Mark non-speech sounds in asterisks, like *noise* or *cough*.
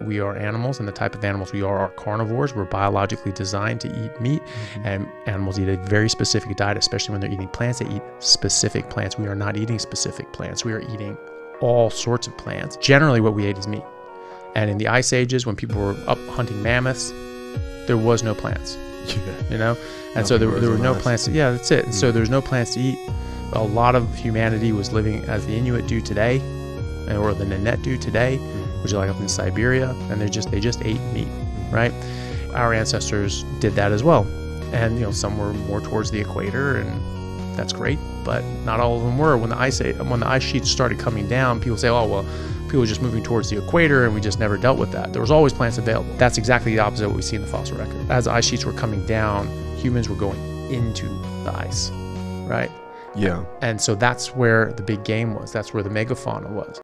We are animals, and the type of animals we are are carnivores. We're biologically designed to eat meat, Mm-hmm. and animals eat a very specific diet, especially when they're eating plants. They eat specific plants. We are not eating specific plants. We are eating all sorts of plants. Generally, what we ate is meat. And in the ice ages, when people were up hunting mammoths, there was no plants, *laughs* Yeah. you know? And so there, there were no plants. Yeah, that's it. And so there's no plants to eat. A lot of humanity was living as the Inuit do today, or the Nenets do today, which is like up in Siberia, and they just they just ate meat, right? Our ancestors did that as well, and you know some were more towards the equator, and that's great, but not all of them were. When the ice when the ice sheets started coming down, people say, oh well, people were just moving towards the equator, and we just never dealt with that. There was always plants available. That's exactly the opposite of what we see in the fossil record. As ice sheets were coming down, humans were going into the ice, right? Yeah. And so that's where the big game was. That's where the megafauna was.